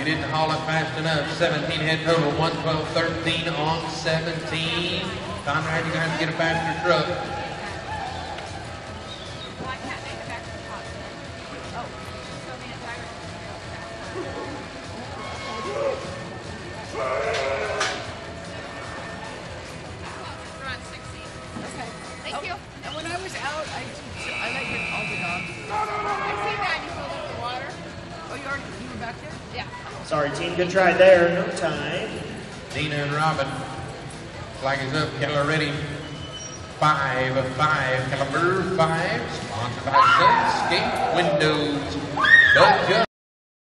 You didn't haul it fast enough. 17 head total, 112, 13 on 17. Conrad, you're going to have to get a faster truck. Well, I can't make it back to the top. Oh, so the entire. We're on 16. Okay. Thank you. And when I was out, I, I you were back there? Yeah. Sorry, team. Good try there. No time. Dina and Robin. Flag is up. Keller ready. Five of five. Caliber five. Sponsored by Sunscape Windows. Doug Judd.